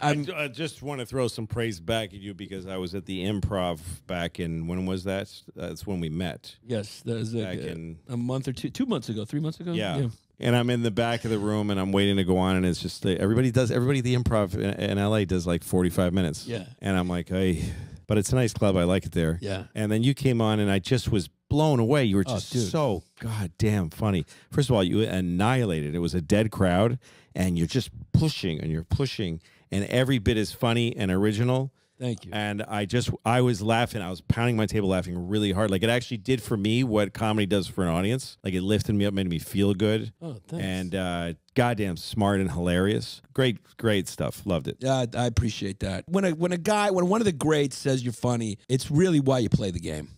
I'm I just want to throw some praise back at you because I was at the improv back in when was that? That's when we met. yes, that was Back a, in a month or two, two months ago, three months ago. yeah. And I'm in the back of the room and I'm waiting to go on and it's just everybody does everybody the improv in, in LA does like 45 minutes. Yeah. And I'm like, hey, but it's a nice club. I like it there. Yeah. And then you came on and I just was blown away. You were Oh, just dude. so goddamn funny. First of all, you annihilated. It was a dead crowd and you're just pushing and you're pushing and every bit is funny and original. Thank you. And I just, I was laughing. I was pounding my table laughing really hard. Like it actually did for me what comedy does for an audience. Like it lifted me up, made me feel good. oh, thanks. And uh, goddamn smart and hilarious. Great, great stuff. Loved it. Yeah, I appreciate that. When a when a guy, when one of the greats says you're funny, it's really why you play the game.